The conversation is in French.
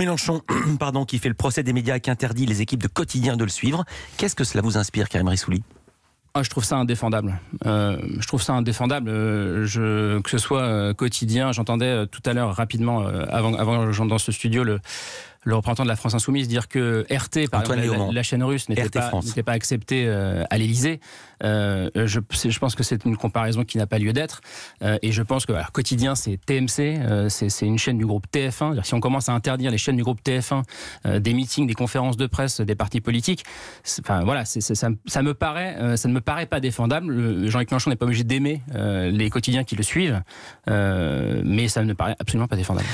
Mélenchon, pardon, qui fait le procès des médias qui interdit les équipes de quotidien de le suivre. Qu'est-ce que cela vous inspire, Karim Rissouli? Ah, je trouve ça indéfendable. Euh, je trouve ça indéfendable. Euh, que ce soit euh, quotidien, j'entendais tout à l'heure rapidement, avant, avant dans ce studio, le, le représentant de la France Insoumise dire que RT, par Antoine exemple, la, chaîne russe, n'était pas, acceptée euh, à l'Élysée. Euh, je, pense que c'est une comparaison qui n'a pas lieu d'être. Euh, et je pense que voilà, quotidien, c'est TMC, c'est, une chaîne du groupe TF1. C'est-à-dire, Si on commence à interdire les chaînes du groupe TF1, euh, des meetings, des conférences de presse, des partis politiques, enfin voilà, ça, ça me paraît, ça ne me paraît pas défendable. Le- Jean-Luc Mélenchon n'est pas obligé d'aimer les quotidiens qui le suivent, mais ça ne me paraît absolument pas défendable.